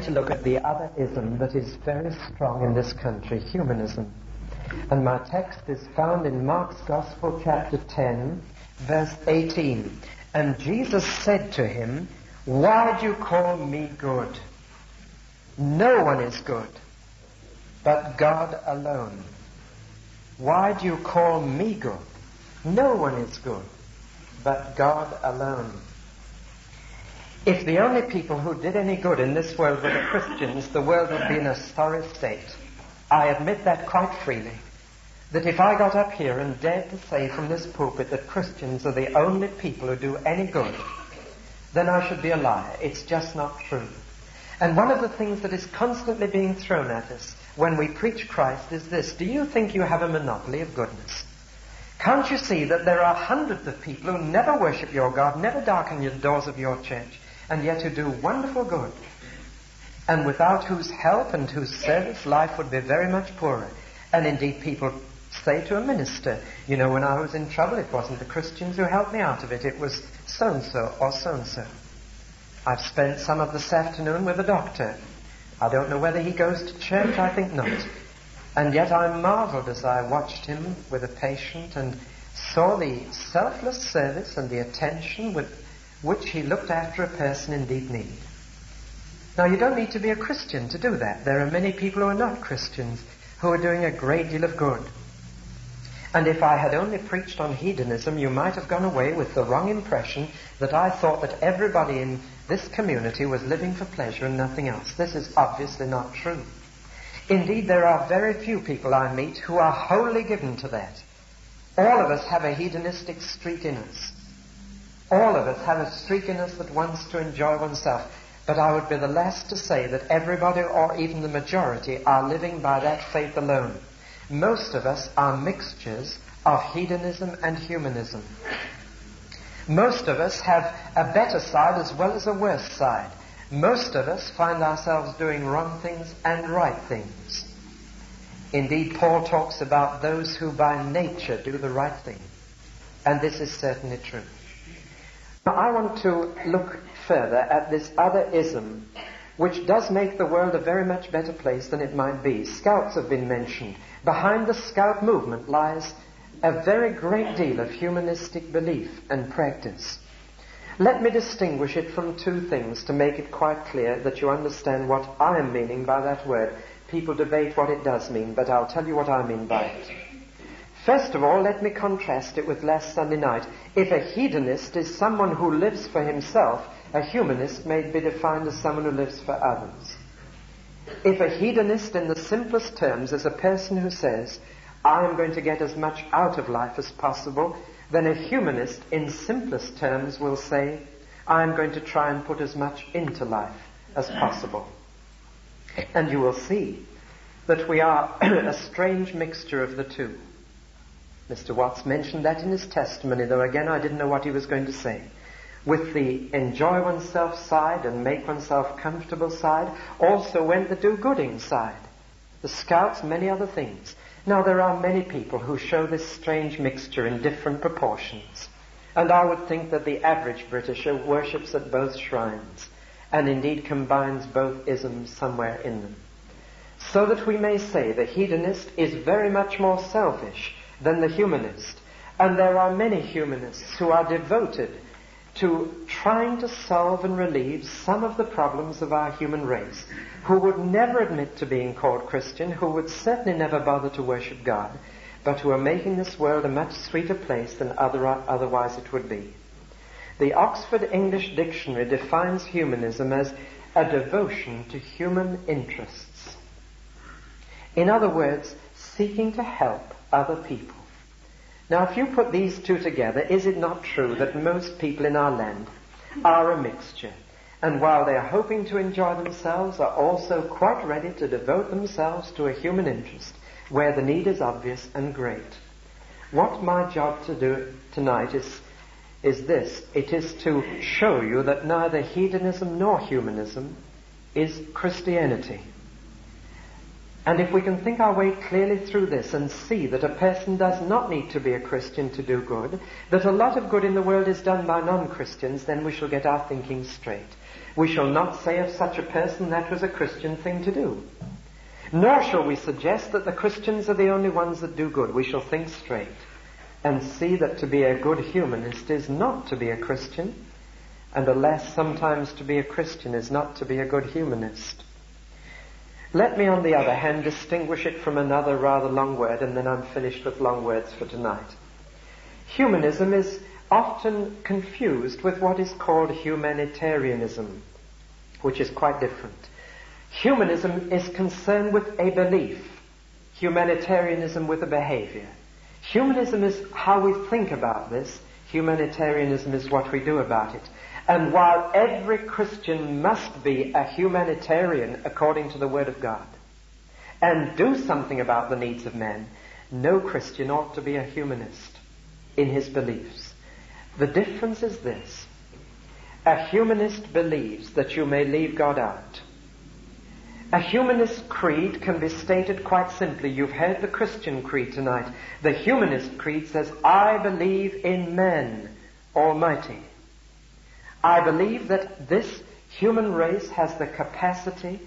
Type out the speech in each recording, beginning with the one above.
to look at the other ism that is very strong in this country, humanism. And my text is found in Mark's Gospel, chapter 10, verse 18. And Jesus said to him, Why do you call me good? No one is good, but God alone. Why do you call me good? No one is good, but God alone. If the only people who did any good in this world were the Christians, the world would be in a sorry state. I admit that quite freely. That if I got up here and dared to say from this pulpit that Christians are the only people who do any good, then I should be a liar. It's just not true. And one of the things that is constantly being thrown at us when we preach Christ is this. Do you think you have a monopoly of goodness? Can't you see that there are hundreds of people who never worship your God, never darken the doors of your church, and yet who do wonderful good, and without whose help and whose service life would be very much poorer? And indeed, people say to a minister, you know, when I was in trouble, it wasn't the Christians who helped me out of it, it was so and so or so and so. I've spent some of this afternoon with a doctor. I don't know whether he goes to church, I think not. And yet I marveled as I watched him with a patient and saw the selfless service and the attention with which he looked after a person in deep need. Now, you don't need to be a Christian to do that. There are many people who are not Christians who are doing a great deal of good. And if I had only preached on hedonism, you might have gone away with the wrong impression that I thought that everybody in this community was living for pleasure and nothing else. This is obviously not true. Indeed, there are very few people I meet who are wholly given to that. All of us have a hedonistic streak in us. All of us have a streak in us that wants to enjoy oneself. But I would be the last to say that everybody or even the majority are living by that faith alone. Most of us are mixtures of hedonism and humanism. Most of us have a better side as well as a worse side. Most of us find ourselves doing wrong things and right things. Indeed, Paul talks about those who by nature do the right thing. And this is certainly true. Now, I want to look further at this other ism, which does make the world a very much better place than it might be. Scouts have been mentioned. Behind the scout movement lies a very great deal of humanistic belief and practice. Let me distinguish it from two things to make it quite clear that you understand what I am meaning by that word. People debate what it does mean, but I'll tell you what I mean by it. First of all, let me contrast it with last Sunday night. If a hedonist is someone who lives for himself, a humanist may be defined as someone who lives for others. If a hedonist in the simplest terms is a person who says, I am going to get as much out of life as possible, then a humanist, in simplest terms, will say, I am going to try and put as much into life as possible. And you will see that we are a strange mixture of the two. Mr. Watts mentioned that in his testimony, though again I didn't know what he was going to say. With the enjoy oneself side and make oneself comfortable side, also went the do-gooding side. The scouts, many other things. Now, there are many people who show this strange mixture in different proportions. And I would think that the average Britisher worships at both shrines, and indeed combines both isms somewhere in them. So that we may say the hedonist is very much more selfish than the humanist. And there are many humanists who are devoted to trying to solve and relieve some of the problems of our human race, who would never admit to being called Christian, who would certainly never bother to worship God, but who are making this world a much sweeter place than other, otherwise it would be. The Oxford English Dictionary defines humanism as a devotion to human interests. In other words, seeking to help other people. Now, if you put these two together, is it not true that most people in our land are a mixture? And while they are hoping to enjoy themselves, are also quite ready to devote themselves to a human interest where the need is obvious and great. What my job to do tonight is, is this. It is to show you that neither hedonism nor humanism is Christianity. And if we can think our way clearly through this and see that a person does not need to be a Christian to do good, that a lot of good in the world is done by non-Christians, then we shall get our thinking straight. We shall not say of such a person that was a Christian thing to do. Nor shall we suggest that the Christians are the only ones that do good. We shall think straight and see that to be a good humanist is not to be a Christian, and alas, sometimes to be a Christian is not to be a good humanist. Let me, on the other hand, distinguish it from another rather long word, and then I'm finished with long words for tonight. Humanism is often confused with what is called humanitarianism, which is quite different. Humanism is concerned with a belief, humanitarianism with a behavior. Humanism is how we think about this, humanitarianism is what we do about it. And while every Christian must be a humanitarian according to the Word of God and do something about the needs of men, no Christian ought to be a humanist in his beliefs. The difference is this. A humanist believes that you may leave God out. A humanist creed can be stated quite simply. You've heard the Christian creed tonight. The humanist creed says, I believe in men, almighty. I believe that this human race has the capacity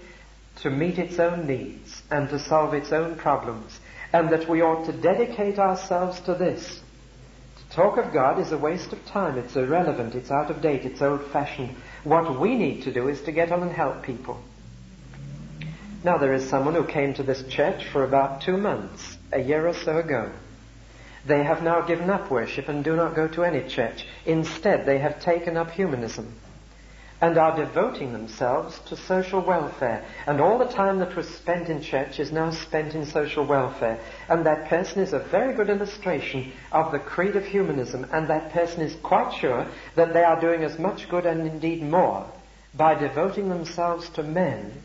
to meet its own needs and to solve its own problems, and that we ought to dedicate ourselves to this. To talk of God is a waste of time. It's irrelevant. It's out of date. It's old fashioned. What we need to do is to get on and help people. Now, there is someone who came to this church for about two months, a year or so ago. They have now given up worship and do not go to any church. Instead, they have taken up humanism and are devoting themselves to social welfare. And all the time that was spent in church is now spent in social welfare. And that person is a very good illustration of the creed of humanism. And that person is quite sure that they are doing as much good and indeed more by devoting themselves to men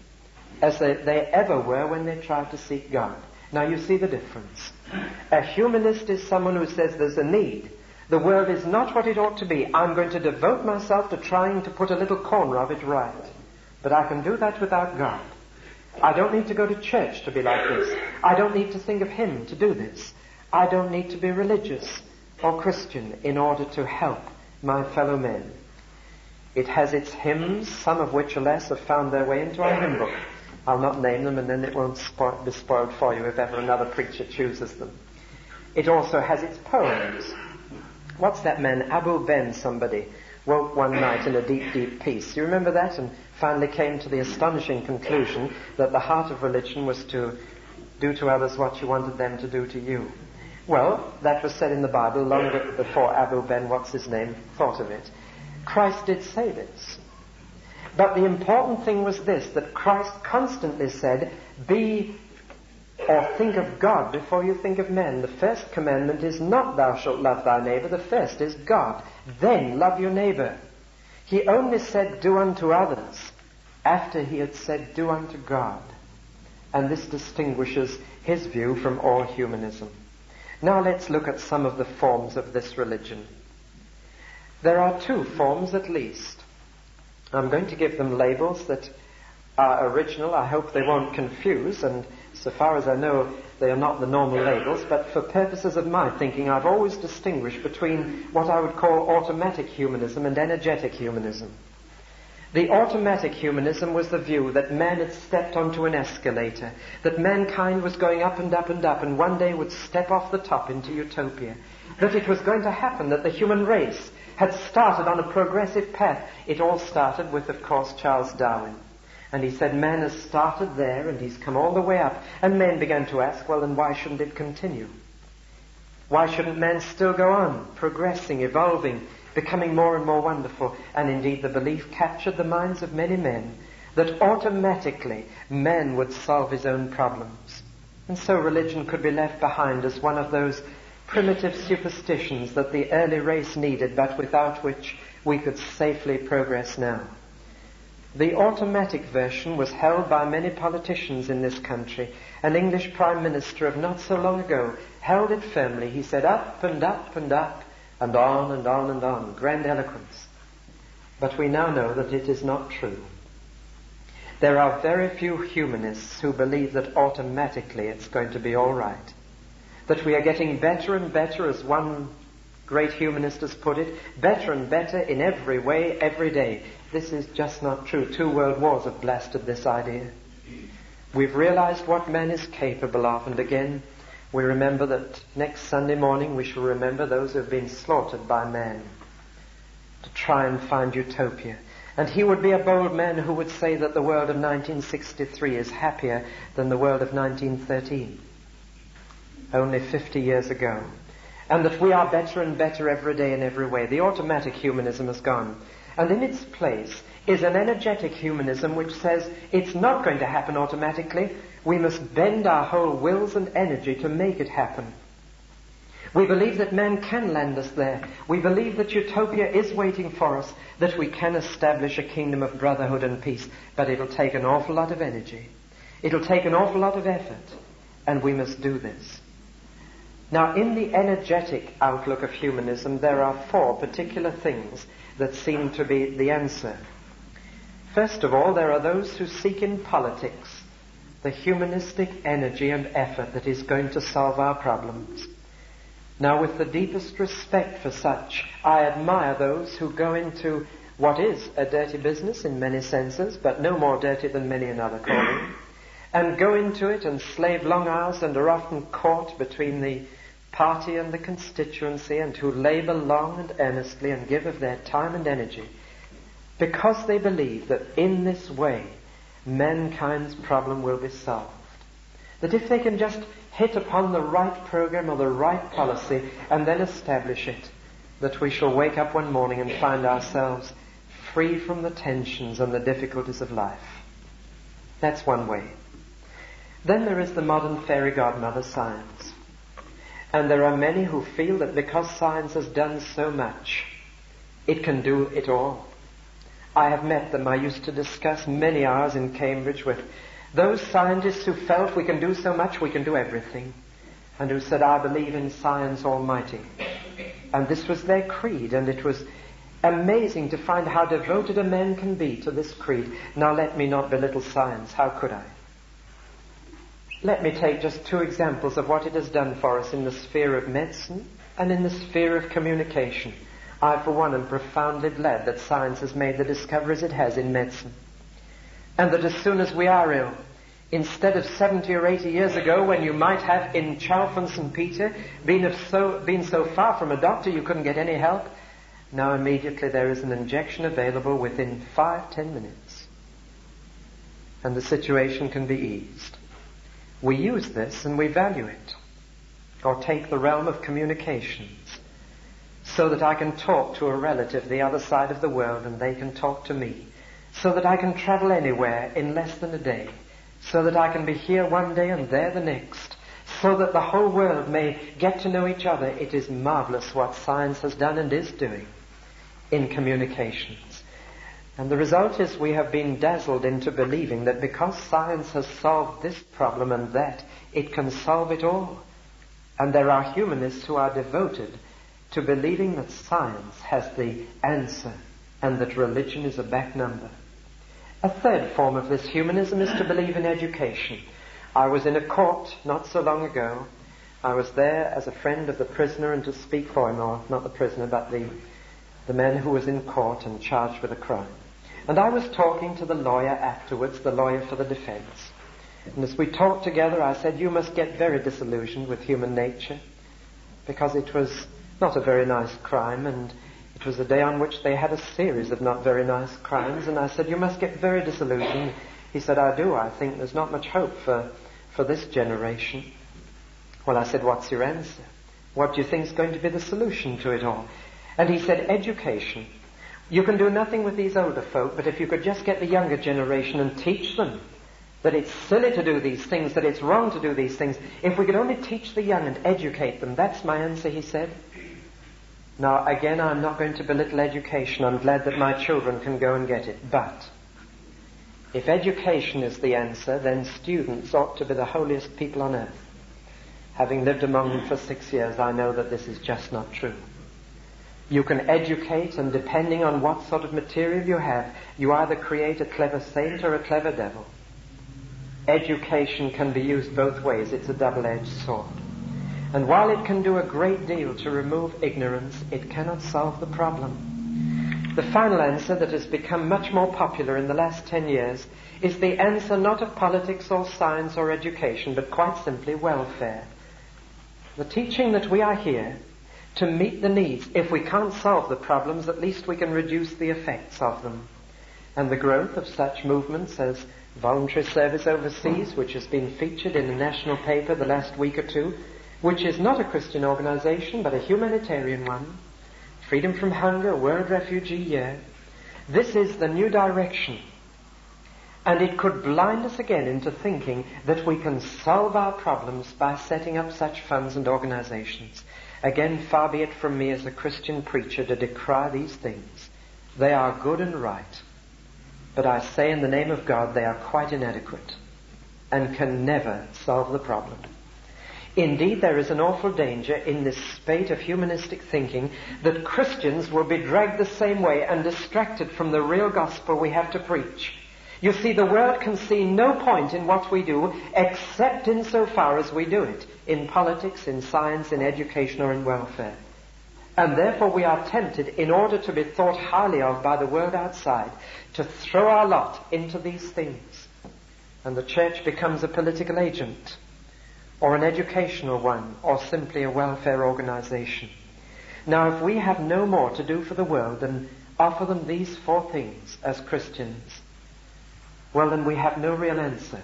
as they, they ever were when they tried to seek God. Now you see the difference. A humanist is someone who says there's a need. The world is not what it ought to be. I'm going to devote myself to trying to put a little corner of it right. But I can do that without God. I don't need to go to church to be like this. I don't need to think of Him to do this. I don't need to be religious or Christian in order to help my fellow men. It has its hymns, some of which, alas, have found their way into our hymn book. I'll not name them and then it won't be spoiled for you if ever another preacher chooses them. It also has its poems. What's that man, Abu Ben somebody, woke one night in a deep, deep peace. You remember that? And finally came to the astonishing conclusion that the heart of religion was to do to others what you wanted them to do to you. Well, that was said in the Bible long before Abu Ben, what's his name, thought of it. Christ did say this. But the important thing was this, that Christ constantly said, be or think of God before you think of men. The first commandment is not thou shalt love thy neighbor. The first is God. Then love your neighbor. He only said do unto others after he had said do unto God. And this distinguishes his view from all humanism. Now let's look at some of the forms of this religion. There are two forms at least. I'm going to give them labels that are original. I hope they won't confuse, and so far as I know, they are not the normal labels, but for purposes of my thinking, I've always distinguished between what I would call automatic humanism and energetic humanism. The automatic humanism was the view that man had stepped onto an escalator, that mankind was going up and up and up, and one day would step off the top into utopia. That it was going to happen, that the human race had started on a progressive path. It all started with, of course, Charles Darwin. And he said man has started there and he's come all the way up. And men began to ask, well, then why shouldn't it continue? Why shouldn't man still go on, progressing, evolving, becoming more and more wonderful? And indeed, the belief captured the minds of many men that automatically man would solve his own problems. And so religion could be left behind as one of those primitive superstitions that the early race needed, but without which we could safely progress now. The automatic version was held by many politicians in this country. An English Prime Minister of not so long ago held it firmly. He said up and up and up and on and on and on. Grand eloquence. But we now know that it is not true. There are very few humanists who believe that automatically it's going to be all right that we are getting better and better, as one great humanist has put it, better and better in every way, every day. this is just not true. Two world wars have blasted this idea. We've realized what man is capable of, and again, we remember that next Sunday morning we shall remember those who have been slaughtered by man to try and find utopia. And he would be a bold man who would say that the world of 1963 is happier than the world of 1913, only 50 years ago. And that we are better and better every day in every way. The automatic humanism has gone. And in its place is an energetic humanism which says it's not going to happen automatically. We must bend our whole wills and energy to make it happen. We believe that man can land us there. We believe that utopia is waiting for us, that we can establish a kingdom of brotherhood and peace, but it'll take an awful lot of energy. It'll take an awful lot of effort, and we must do this. Now, in the energetic outlook of humanism, there are four particular things that seem to be the answer. First of all, there are those who seek in politics the humanistic energy and effort that is going to solve our problems. Now, with the deepest respect for such, I admire those who go into what is a dirty business in many senses, but no more dirty than many another calling, and go into it and slave long hours and are often caught between the party and the constituency and who labor long and earnestly and give of their time and energy because they believe that in this way mankind's problem will be solved. That if they can just hit upon the right program or the right policy and then establish it, that we shall wake up one morning and find ourselves free from the tensions and the difficulties of life. That's one way. Then there is the modern fairy godmother science. And there are many who feel that because science has done so much, it can do it all. I have met them. I used to discuss many hours in Cambridge with those scientists who felt we can do so much, we can do everything, and who said, I believe in science almighty. And this was their creed, and it was amazing to find how devoted a man can be to this creed. Now let me not belittle science. How could I? Let me take just two examples of what it has done for us in the sphere of medicine and in the sphere of communication. I, for one, am profoundly glad that science has made the discoveries it has in medicine. And that as soon as we are ill, instead of 70 or 80 years ago when you might have in Chalfont St. Peter been, so, been so far from a doctor you couldn't get any help, now immediately there is an injection available within five, ten minutes. And the situation can be eased. We use this and we value it. Or take the realm of communications so that I can talk to a relative the other side of the world and they can talk to me so that I can travel anywhere in less than a day, so that I can be here one day and there the next, so that the whole world may get to know each other. It is marvelous what science has done and is doing in communications. And the result is we have been dazzled into believing that because science has solved this problem and that, it can solve it all. And there are humanists who are devoted to believing that science has the answer and that religion is a back number. A third form of this humanism is to believe in education. I was in a court not so long ago. I was there as a friend of the prisoner and to speak for him, or not the prisoner, but the, the man who was in court and charged with a crime. And I was talking to the lawyer afterwards, the lawyer for the defense. And as we talked together, I said, You must get very disillusioned with human nature because it was not a very nice crime and it was a day on which they had a series of not very nice crimes, and I said, You must get very disillusioned. He said, I do. I think there's not much hope for, for this generation. Well, I said, What's your answer? What do you think is going to be the solution to it all? And he said, Education. You can do nothing with these older folk, but if you could just get the younger generation and teach them that it's silly to do these things, that it's wrong to do these things, if we could only teach the young and educate them, that's my answer, he said. Now, again, I'm not going to belittle education. I'm glad that my children can go and get it. But if education is the answer, then students ought to be the holiest people on earth. Having lived among them for six years, I know that this is just not true. You can educate, and depending on what sort of material you have, you either create a clever saint or a clever devil. Education can be used both ways. It's a double-edged sword. And while it can do a great deal to remove ignorance, it cannot solve the problem. The final answer that has become much more popular in the last ten years is the answer not of politics or science or education, but quite simply welfare. The teaching that we are here to meet the needs. If we can't solve the problems, at least we can reduce the effects of them. And the growth of such movements as voluntary service overseas, which has been featured in a national paper the last week or two, which is not a Christian organization but a humanitarian one, Freedom from Hunger, World Refugee Year. This is the new direction. And it could blind us again into thinking that we can solve our problems by setting up such funds and organizations. Again, far be it from me as a Christian preacher to decry these things. They are good and right. But I say in the name of God they are quite inadequate and can never solve the problem. Indeed, there is an awful danger in this spate of humanistic thinking that Christians will be dragged the same way and distracted from the real gospel we have to preach. You see, the world can see no point in what we do except insofar as we do it in politics, in science, in education, or in welfare. And therefore we are tempted, in order to be thought highly of by the world outside, to throw our lot into these things. And the church becomes a political agent or an educational one, or simply a welfare organization. Now, if we have no more to do for the world than offer them these four things as Christians, well, then we have no real answer.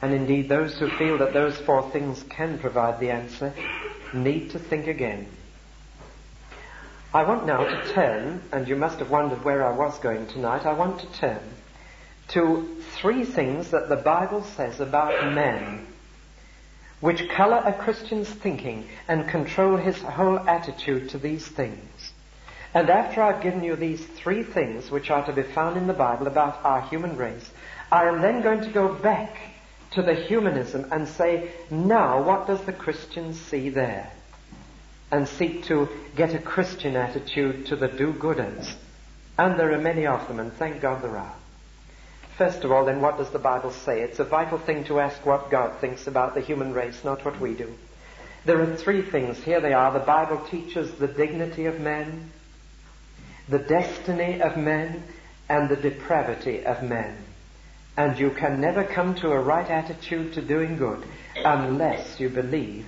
And indeed, those who feel that those four things can provide the answer need to think again. I want now to turn, and you must have wondered where I was going tonight, I want to turn to three things that the Bible says about men which color a Christian's thinking and control his whole attitude to these things. And after I've given you these three things which are to be found in the Bible about our human race, I am then going to go back to the humanism and say, now what does the Christian see there? And seek to get a Christian attitude to the do-gooders. And there are many of them, and thank God there are. First of all, then, what does the Bible say? It's a vital thing to ask what God thinks about the human race, not what we do. There are three things. Here they are. The Bible teaches the dignity of men, the destiny of men, and the depravity of men. And you can never come to a right attitude to doing good unless you believe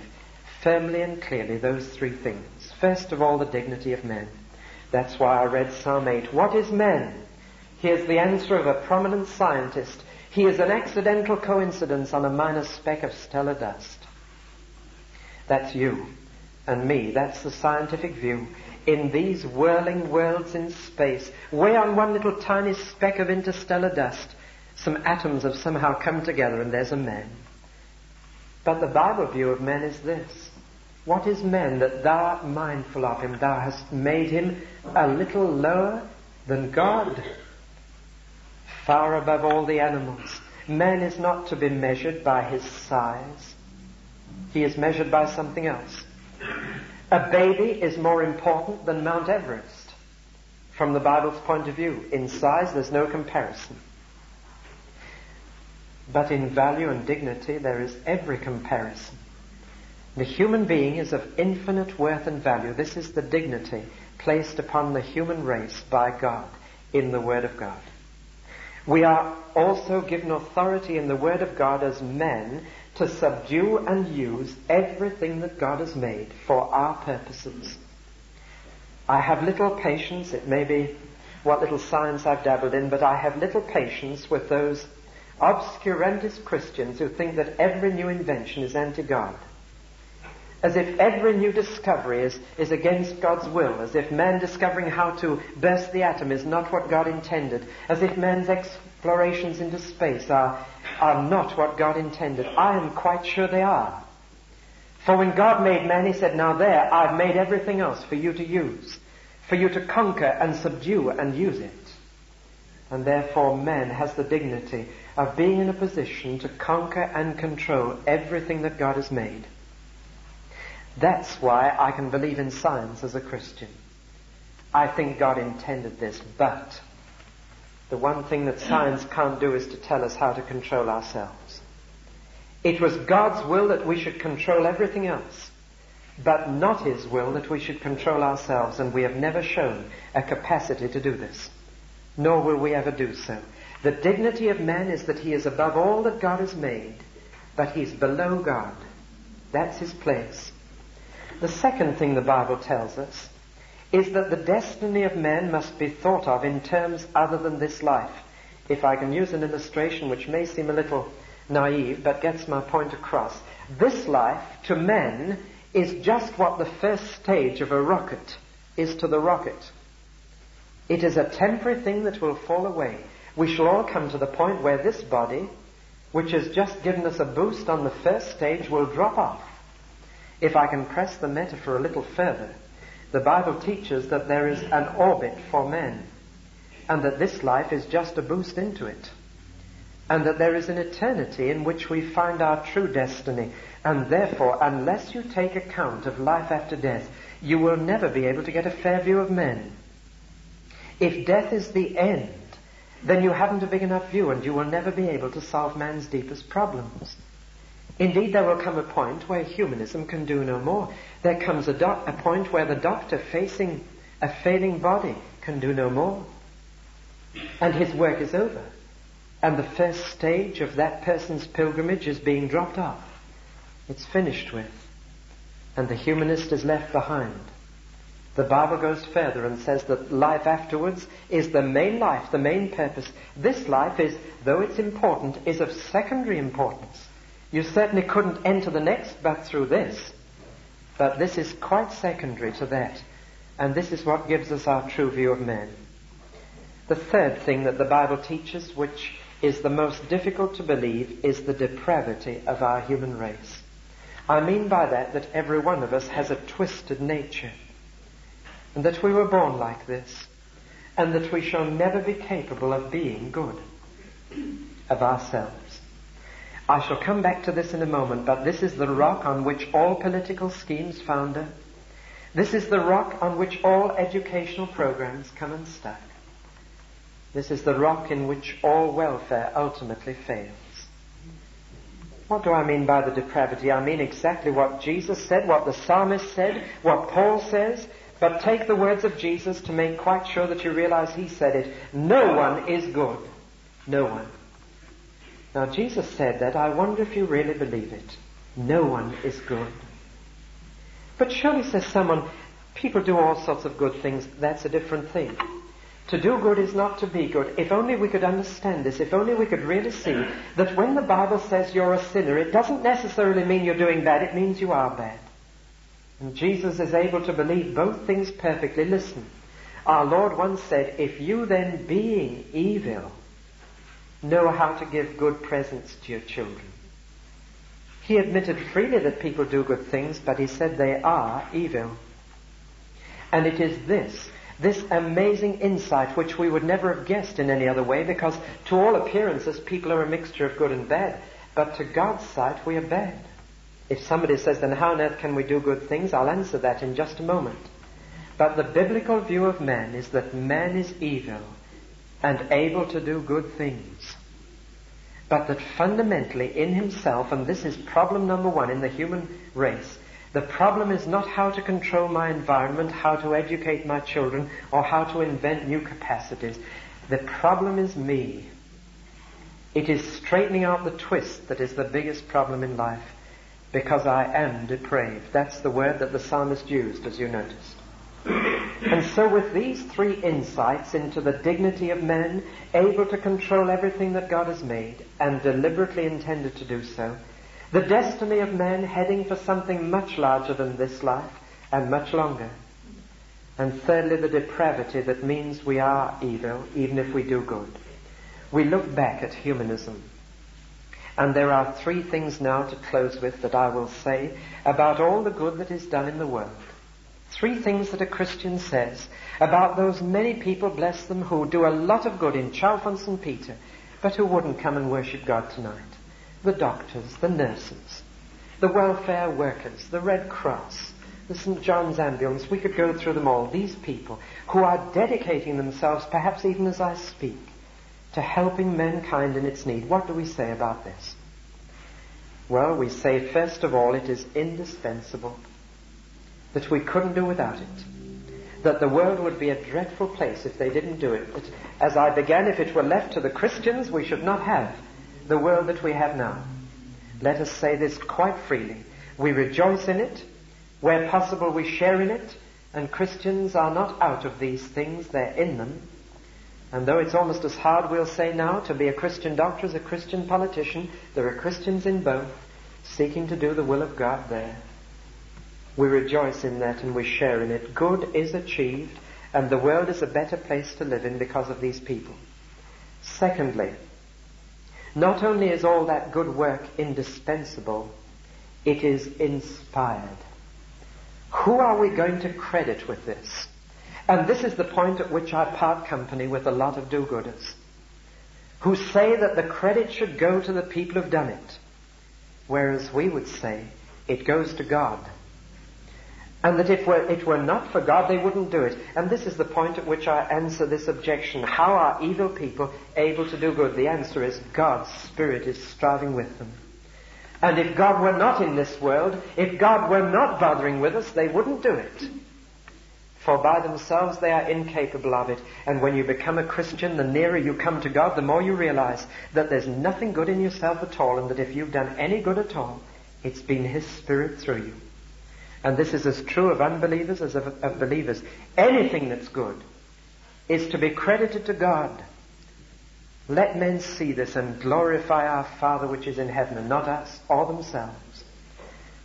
firmly and clearly those three things. First of all, the dignity of men. That's why I read Psalm 8. What is man? Here's the answer of a prominent scientist. He is an accidental coincidence on a minor speck of stellar dust. That's you and me. That's the scientific view. In these whirling worlds in space, way on one little tiny speck of interstellar dust, some atoms have somehow come together and there's a man. But the Bible view of man is this. What is man that thou art mindful of him? Thou hast made him a little lower than God far above all the animals. Man is not to be measured by his size. He is measured by something else. A baby is more important than Mount Everest from the Bible's point of view. In size, there's no comparison. But in value and dignity, there is every comparison. The human being is of infinite worth and value. This is the dignity placed upon the human race by God in the Word of God. We are also given authority in the Word of God as men to subdue and use everything that God has made for our purposes. I have little patience, it may be what little science I've dabbled in, but I have little patience with those obscurantist Christians who think that every new invention is anti-God. As if every new discovery is, is against God's will, as if man discovering how to burst the atom is not what God intended, as if man's explorations into space are, are not what God intended. I am quite sure they are. For when God made man, he said, Now there, I've made everything else for you to use, for you to conquer and subdue and use it. And therefore man has the dignity of being in a position to conquer and control everything that God has made. That's why I can believe in science as a Christian. I think God intended this, but the one thing that science can't do is to tell us how to control ourselves. It was God's will that we should control everything else. but not his will that we should control ourselves, and we have never shown a capacity to do this, nor will we ever do so. The dignity of man is that he is above all that God has made, but he's below God. That's his place. The second thing the Bible tells us is that the destiny of man must be thought of in terms other than this life. If I can use an illustration which may seem a little naive but gets my point across, this life to men is just what the first stage of a rocket is to the rocket. It is a temporary thing that will fall away. We shall all come to the point where this body, which has just given us a boost on the first stage, will drop off. If I can press the metaphor a little further, the Bible teaches that there is an orbit for men, and that this life is just a boost into it, and that there is an eternity in which we find our true destiny. And therefore, unless you take account of life after death, you will never be able to get a fair view of men. If death is the end, then you haven't a big enough view and you will never be able to solve man's deepest problems. Indeed, there will come a point where humanism can do no more. There comes a, a point where the doctor facing a failing body can do no more. And his work is over. And the first stage of that person's pilgrimage is being dropped off. It's finished with. And the humanist is left behind. The Bible goes further and says that life afterwards is the main life, the main purpose. This life is, though it's important, is of secondary importance. You certainly couldn't enter the next but through this. But this is quite secondary to that. And this is what gives us our true view of man. The third thing that the Bible teaches, which is the most difficult to believe, is the depravity of our human race. I mean by that that every one of us has a twisted nature and that we were born like this, and that we shall never be capable of being good of ourselves. I shall come back to this in a moment, but this is the rock on which all political schemes founder. This is the rock on which all educational programs come unstuck. This is the rock in which all welfare ultimately fails. What do I mean by the depravity? I mean exactly what Jesus said, what the psalmist said, what Paul says, but take the words of Jesus to make quite sure that you realize he said it. No one is good. No one. Now, Jesus said that. I wonder if you really believe it. No one is good. But surely, says someone, people do all sorts of good things. That's a different thing. To do good is not to be good. If only we could understand this, if only we could really see that when the Bible says you're a sinner, it doesn't necessarily mean you're doing bad, it means you are bad. And Jesus is able to believe both things perfectly. Listen, our Lord once said, If you then, being evil, know how to give good presents to your children. He admitted freely that people do good things, but he said they are evil. And it is this, this amazing insight which we would never have guessed in any other way, because to all appearances people are a mixture of good and bad. But to God's sight we are bad. If somebody says, then how on earth can we do good things? I'll answer that in just a moment. But the biblical view of man is that man is evil and able to do good things. But that fundamentally in himself, and this is problem number one in the human race, the problem is not how to control my environment, how to educate my children, or how to invent new capacities. The problem is me. It is straightening out the twist that is the biggest problem in life because I am depraved. That's the word that the psalmist used, as you noticed. And so, with these three insights into the dignity of man, able to control everything that God has made, and deliberately intended to do so, the destiny of man heading for something much larger than this life and much longer, and thirdly, the depravity that means we are evil even if we do good. We look back at humanism and there are three things now to close with that I will say about all the good that is done in the world. Three things that a Christian says about those many people, bless them, who do a lot of good in Chalfont and Peter, but who wouldn't come and worship God tonight. The doctors, the nurses, the welfare workers, the Red Cross, the St. John's Ambulance, we could go through them all. These people who are dedicating themselves, perhaps even as I speak, to helping mankind in its need. What do we say about this? Well, we say, first of all, it is indispensable. That we couldn't do without it. That the world would be a dreadful place if they didn't do it. As I began, if it were left to the Christians, we should not have the world that we have now. Let us say this quite freely. We rejoice in it. Where possible, we share in it. And Christians are not out of these things, they're in them. And though it's almost as hard, we'll say now, to be a Christian doctor as a Christian politician, there are Christians in both, seeking to do the will of God there. We rejoice in that and we share in it. Good is achieved, and the world is a better place to live in because of these people. Secondly, not only is all that good work indispensable, it is inspired. Who are we going to credit with this? And this is the point at which I part company with a lot of do-gooders who say that the credit should go to the people who've done it, whereas we would say it goes to God. And that if it were not for God, they wouldn't do it. And this is the point at which I answer this objection. How are evil people able to do good? The answer is God's Spirit is striving with them. And if God were not in this world, if God were not bothering with us, they wouldn't do it. For by themselves they are incapable of it. And when you become a Christian, the nearer you come to God, the more you realize that there's nothing good in yourself at all, and that if you've done any good at all, it's been His Spirit through you. And this is as true of unbelievers as of, of believers. Anything that's good is to be credited to God. Let men see this and glorify our Father which is in heaven, and not us or themselves.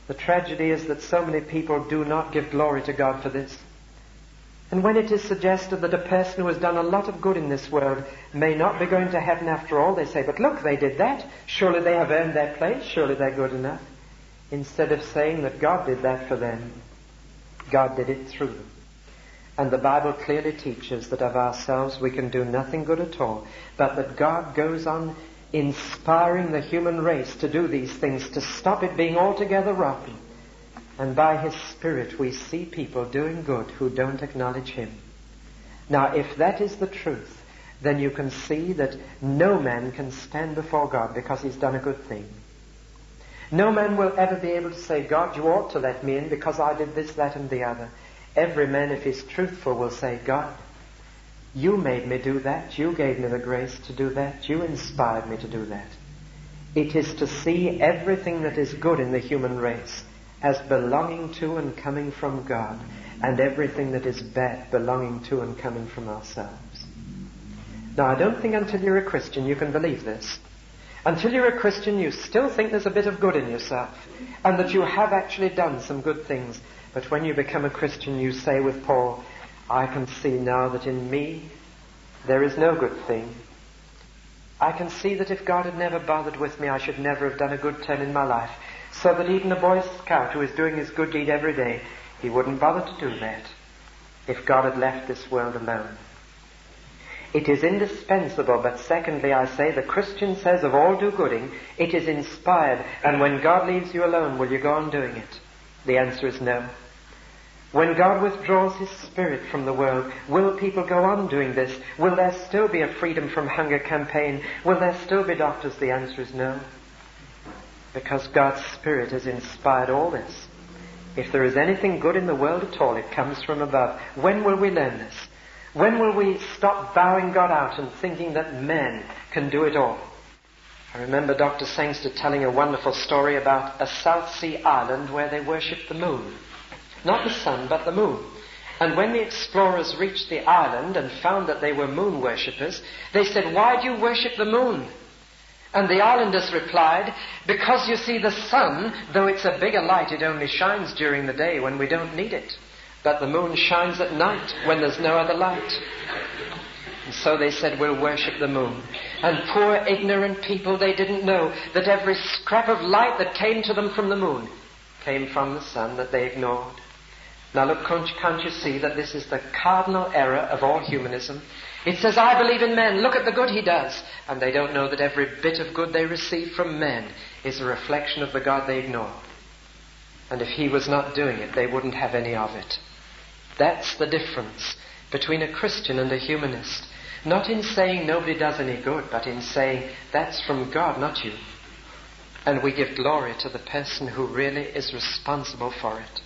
The tragedy is that so many people do not give glory to God for this. And when it is suggested that a person who has done a lot of good in this world may not be going to heaven after all, they say, but look, they did that. Surely they have earned their place. Surely they're good enough. Instead of saying that God did that for them, God did it through them. And the Bible clearly teaches that of ourselves we can do nothing good at all, but that God goes on inspiring the human race to do these things, to stop it being altogether rotten. And by His Spirit we see people doing good who don't acknowledge Him. Now, if that is the truth, then you can see that no man can stand before God because he's done a good thing. No man will ever be able to say, God, you ought to let me in because I did this, that, and the other. Every man, if he's truthful, will say, God, you made me do that. You gave me the grace to do that. You inspired me to do that. It is to see everything that is good in the human race as belonging to and coming from God, and everything that is bad belonging to and coming from ourselves. Now, I don't think until you're a Christian you can believe this. Until you're a Christian, you still think there's a bit of good in yourself, and that you have actually done some good things. But when you become a Christian, you say with Paul, I can see now that in me there is no good thing. I can see that if God had never bothered with me, I should never have done a good turn in my life. So that even a Boy Scout who is doing his good deed every day, he wouldn't bother to do that if God had left this world alone. It is indispensable, but secondly, I say, the Christian says of all do-gooding, it is inspired, and when God leaves you alone, will you go on doing it? The answer is no. When God withdraws His Spirit from the world, will people go on doing this? Will there still be a freedom from hunger campaign? Will there still be doctors? The answer is no. Because God's Spirit has inspired all this. If there is anything good in the world at all, it comes from above. When will we learn this? When will we stop bowing God out and thinking that men can do it all? I remember Dr. Sangster telling a wonderful story about a South Sea island where they worshipped the moon. Not the sun, but the moon. And when the explorers reached the island and found that they were moon worshippers, they said, Why do you worship the moon? And the islanders replied, Because you see, the sun, though it's a bigger light, it only shines during the day when we don't need it. But the moon shines at night when there's no other light. And so they said, we'll worship the moon. And poor ignorant people, they didn't know that every scrap of light that came to them from the moon came from the sun that they ignored. Now look, can't you see that this is the cardinal error of all humanism? It says, I believe in men, look at the good he does. And they don't know that every bit of good they receive from men is a reflection of the God they ignore. And if he was not doing it, they wouldn't have any of it. That's the difference between a Christian and a humanist. Not in saying nobody does any good, but in saying that's from God, not you. And we give glory to the person who really is responsible for it.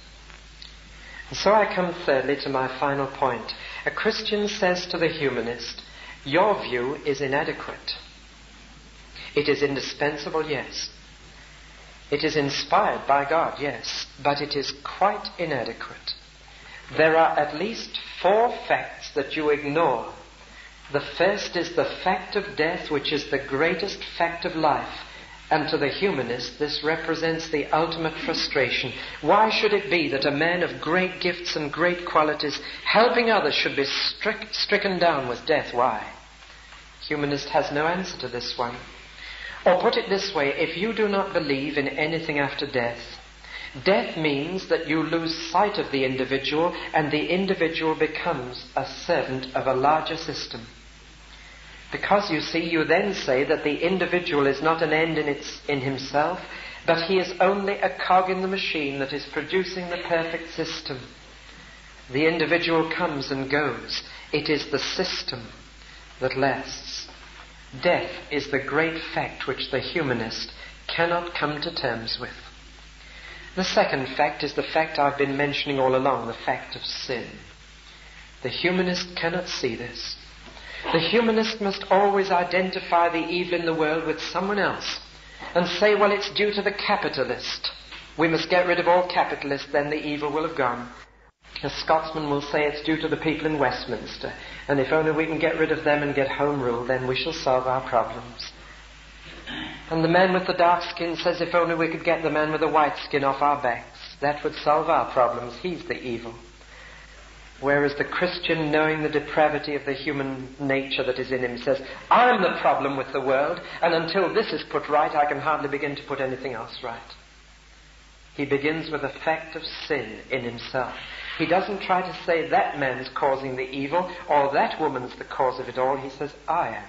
And so I come thirdly to my final point. A Christian says to the humanist, Your view is inadequate. It is indispensable, yes. It is inspired by God, yes, but it is quite inadequate. There are at least four facts that you ignore. The first is the fact of death, which is the greatest fact of life. And to the humanist, this represents the ultimate frustration. Why should it be that a man of great gifts and great qualities, helping others, should be strick, stricken down with death? Why? Humanist has no answer to this one. Or put it this way, if you do not believe in anything after death, death means that you lose sight of the individual and the individual becomes a servant of a larger system. Because you see, you then say that the individual is not an end in, its, in himself, but he is only a cog in the machine that is producing the perfect system. The individual comes and goes. It is the system that lasts. Death is the great fact which the humanist cannot come to terms with. The second fact is the fact I've been mentioning all along, the fact of sin. The humanist cannot see this. The humanist must always identify the evil in the world with someone else and say, well, it's due to the capitalist. We must get rid of all capitalists, then the evil will have gone. A Scotsman will say it's due to the people in Westminster, and if only we can get rid of them and get home rule, then we shall solve our problems. And the man with the dark skin says if only we could get the man with the white skin off our backs, that would solve our problems. He's the evil. Whereas the Christian, knowing the depravity of the human nature that is in him, says, I'm the problem with the world, and until this is put right, I can hardly begin to put anything else right. He begins with a fact of sin in himself. He doesn't try to say that man's causing the evil or that woman's the cause of it all. He says, I am.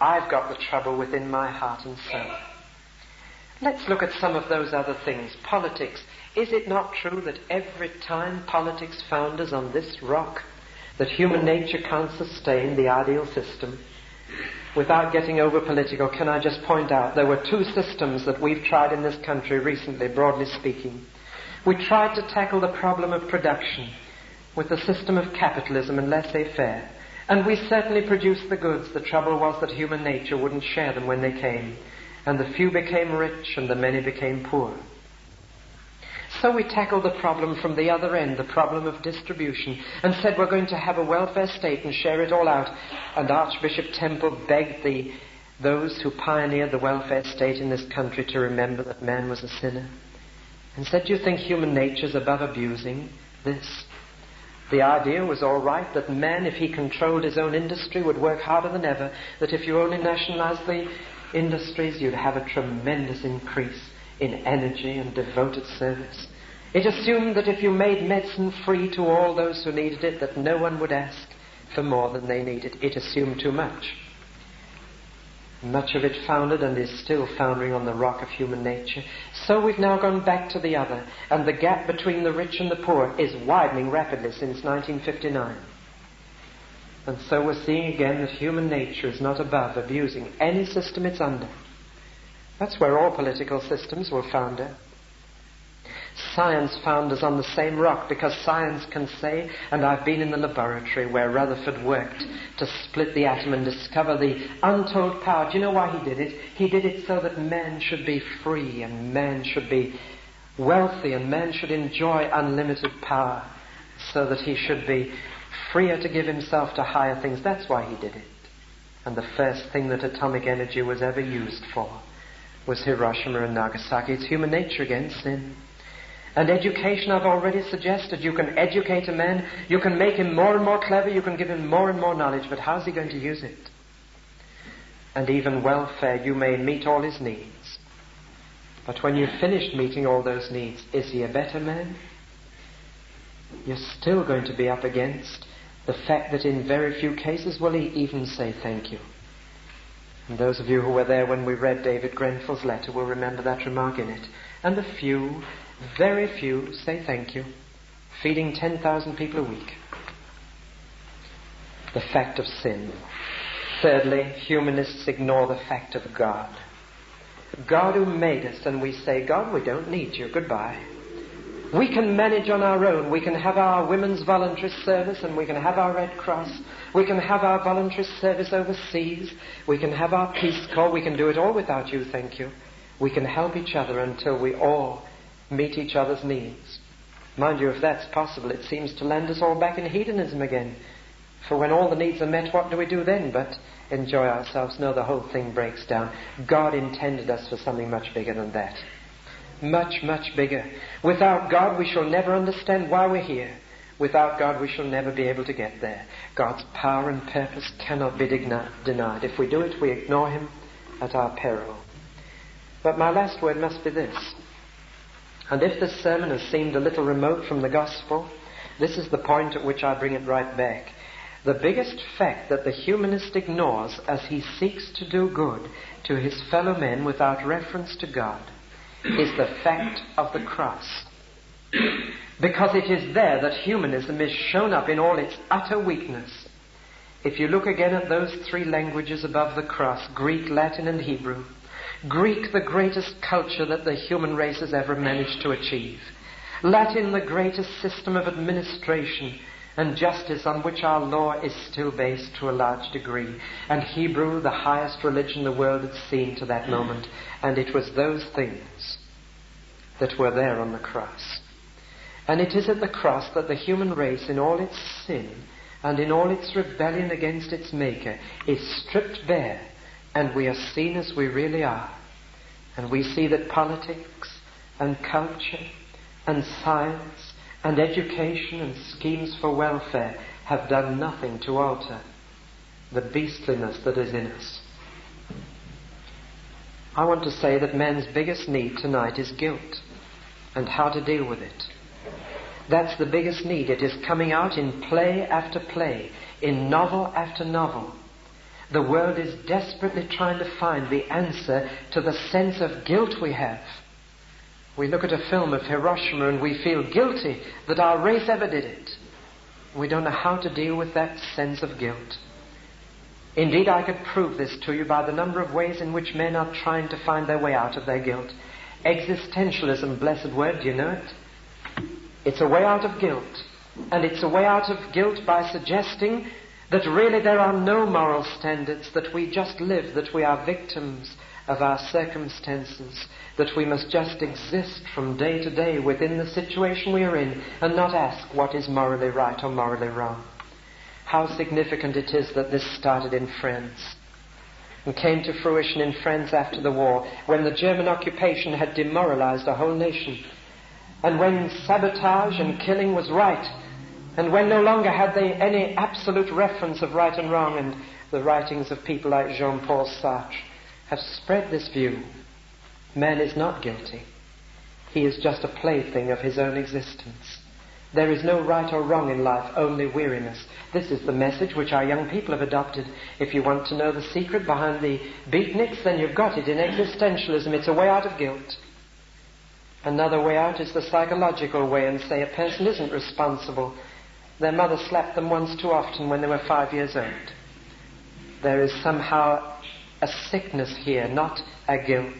I've got the trouble within my heart and soul. Let's look at some of those other things. Politics. Is it not true that every time politics founders on this rock that human nature can't sustain the ideal system? Without getting over political, can I just point out there were two systems that we've tried in this country recently, broadly speaking. We tried to tackle the problem of production with the system of capitalism and laissez-faire. And we certainly produced the goods. The trouble was that human nature wouldn't share them when they came. And the few became rich and the many became poor. So we tackled the problem from the other end, the problem of distribution, and said we're going to have a welfare state and share it all out. And Archbishop Temple begged the, those who pioneered the welfare state in this country to remember that man was a sinner. And said, Do you think human nature is above abusing this? The idea was all right that man, if he controlled his own industry, would work harder than ever, that if you only nationalized the industries, you'd have a tremendous increase in energy and devoted service. It assumed that if you made medicine free to all those who needed it, that no one would ask for more than they needed. It assumed too much. Much of it founded and is still foundering on the rock of human nature. So we've now gone back to the other, and the gap between the rich and the poor is widening rapidly since 1959. And so we're seeing again that human nature is not above abusing any system it's under. That's where all political systems were founded. Science found us on the same rock because science can say, and I've been in the laboratory where Rutherford worked to split the atom and discover the untold power. Do you know why he did it? He did it so that man should be free and man should be wealthy and man should enjoy unlimited power so that he should be freer to give himself to higher things. That's why he did it. And the first thing that atomic energy was ever used for was Hiroshima and Nagasaki. It's human nature again, sin. And education, I've already suggested. You can educate a man, you can make him more and more clever, you can give him more and more knowledge, but how's he going to use it? And even welfare, you may meet all his needs. But when you've finished meeting all those needs, is he a better man? You're still going to be up against the fact that in very few cases will he even say thank you. And those of you who were there when we read David Grenfell's letter will remember that remark in it. And the few, very few, say thank you, feeding 10,000 people a week. The fact of sin. Thirdly, humanists ignore the fact of God. God who made us, and we say, God, we don't need you, goodbye. We can manage on our own. We can have our women's voluntary service and we can have our Red Cross. We can have our voluntary service overseas. We can have our Peace Corps. We can do it all without you, thank you. We can help each other until we all meet each other's needs. Mind you, if that's possible, it seems to land us all back in hedonism again. For when all the needs are met, what do we do then but enjoy ourselves? No, the whole thing breaks down. God intended us for something much bigger than that. Much, much bigger. Without God, we shall never understand why we're here. Without God, we shall never be able to get there. God's power and purpose cannot be denied. If we do it, we ignore Him at our peril. But my last word must be this. And if this sermon has seemed a little remote from the gospel, this is the point at which I bring it right back. The biggest fact that the humanist ignores as he seeks to do good to his fellow men without reference to God is the fact of the cross. Because it is there that humanism is shown up in all its utter weakness. If you look again at those three languages above the cross Greek, Latin, and Hebrew Greek, the greatest culture that the human race has ever managed to achieve. Latin, the greatest system of administration and justice on which our law is still based to a large degree. And Hebrew, the highest religion the world had seen to that moment. And it was those things that were there on the cross. And it is at the cross that the human race, in all its sin and in all its rebellion against its Maker, is stripped bare and we are seen as we really are. And we see that politics and culture and science and education and schemes for welfare have done nothing to alter the beastliness that is in us. I want to say that man's biggest need tonight is guilt and how to deal with it. That's the biggest need. It is coming out in play after play, in novel after novel. The world is desperately trying to find the answer to the sense of guilt we have. We look at a film of Hiroshima and we feel guilty that our race ever did it. We don't know how to deal with that sense of guilt. Indeed, I could prove this to you by the number of ways in which men are trying to find their way out of their guilt. Existentialism, blessed word, do you know it? It's a way out of guilt. And it's a way out of guilt by suggesting that really there are no moral standards, that we just live, that we are victims of our circumstances, that we must just exist from day to day within the situation we are in and not ask what is morally right or morally wrong. How significant it is that this started in France and came to fruition in France after the war when the German occupation had demoralized a whole nation and when sabotage and killing was right and when no longer had they any absolute reference of right and wrong, and the writings of people like Jean Paul Sartre have spread this view man is not guilty. He is just a plaything of his own existence. There is no right or wrong in life, only weariness. This is the message which our young people have adopted. If you want to know the secret behind the beatniks, then you've got it in existentialism. It's a way out of guilt. Another way out is the psychological way and say a person isn't responsible their mother slapped them once too often when they were five years old. There is somehow a sickness here, not a guilt.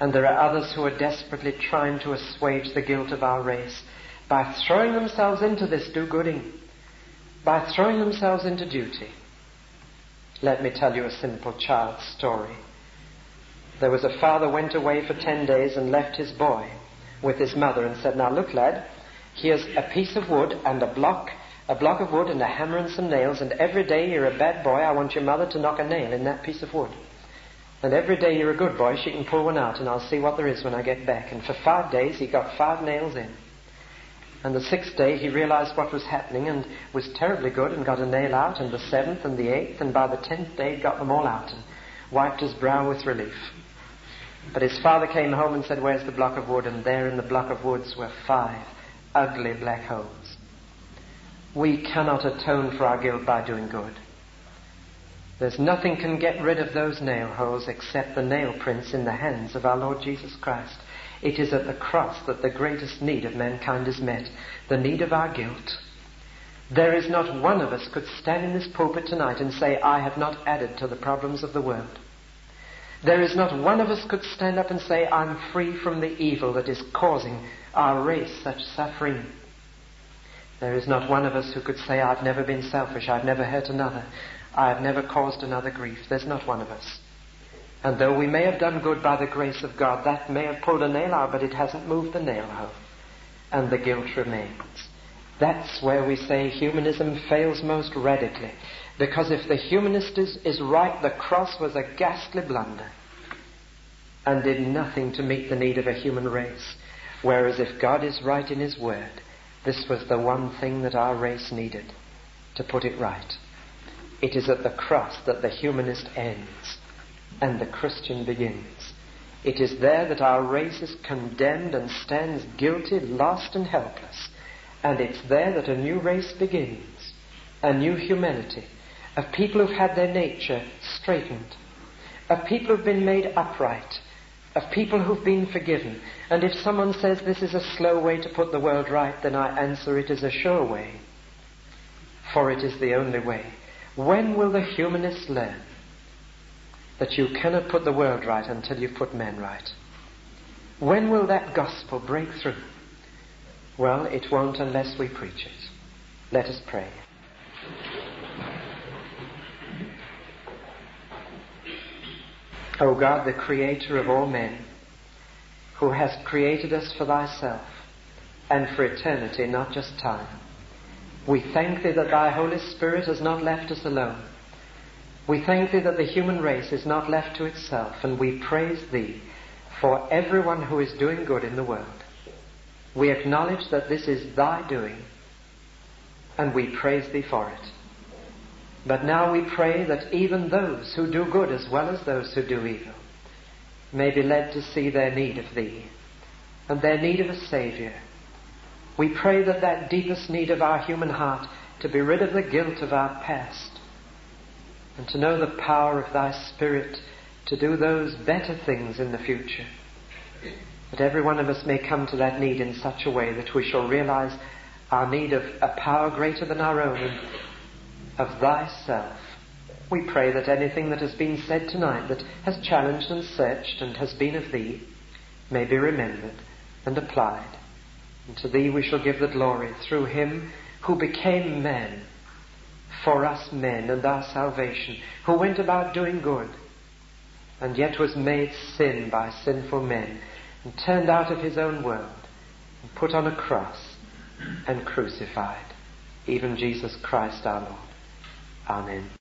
And there are others who are desperately trying to assuage the guilt of our race by throwing themselves into this do gooding, by throwing themselves into duty. Let me tell you a simple child's story. There was a father went away for ten days and left his boy with his mother and said, Now look, lad, Here's a piece of wood and a block, a block of wood and a hammer and some nails, and every day you're a bad boy, I want your mother to knock a nail in that piece of wood. And every day you're a good boy, she can pull one out, and I'll see what there is when I get back. And for five days he got five nails in. And the sixth day he realized what was happening and was terribly good and got a nail out, and the seventh and the eighth, and by the tenth day he got them all out and wiped his brow with relief. But his father came home and said, Where's the block of wood? And there in the block of woods were five ugly black holes. We cannot atone for our guilt by doing good. There's nothing can get rid of those nail holes except the nail prints in the hands of our Lord Jesus Christ. It is at the cross that the greatest need of mankind is met, the need of our guilt. There is not one of us could stand in this pulpit tonight and say, I have not added to the problems of the world. There is not one of us could stand up and say, I'm free from the evil that is causing our race such suffering. There is not one of us who could say, I've never been selfish, I've never hurt another, I have never caused another grief. There's not one of us. And though we may have done good by the grace of God, that may have pulled a nail out, but it hasn't moved the nail home. And the guilt remains. That's where we say humanism fails most radically. Because if the humanist is, is right, the cross was a ghastly blunder and did nothing to meet the need of a human race. Whereas if God is right in His Word, this was the one thing that our race needed to put it right. It is at the cross that the humanist ends and the Christian begins. It is there that our race is condemned and stands guilty, lost, and helpless. And it's there that a new race begins, a new humanity, of people who've had their nature straightened, of people who've been made upright, of people who've been forgiven. And if someone says this is a slow way to put the world right, then I answer it is a sure way. For it is the only way. When will the humanist learn that you cannot put the world right until you've put men right? When will that gospel break through? Well, it won't unless we preach it. Let us pray. O God, the creator of all men, who hast created us for thyself and for eternity, not just time, we thank thee that thy Holy Spirit has not left us alone. We thank thee that the human race is not left to itself, and we praise thee for everyone who is doing good in the world. We acknowledge that this is thy doing, and we praise thee for it. But now we pray that even those who do good as well as those who do evil may be led to see their need of Thee and their need of a Saviour. We pray that that deepest need of our human heart to be rid of the guilt of our past and to know the power of Thy Spirit to do those better things in the future. That every one of us may come to that need in such a way that we shall realize our need of a power greater than our own of thyself. We pray that anything that has been said tonight that has challenged and searched and has been of thee may be remembered and applied. And to thee we shall give the glory through him who became man for us men and our salvation, who went about doing good and yet was made sin by sinful men and turned out of his own world and put on a cross and crucified, even Jesus Christ our Lord. Amen.